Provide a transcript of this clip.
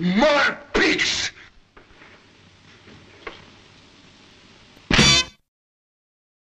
More pigs!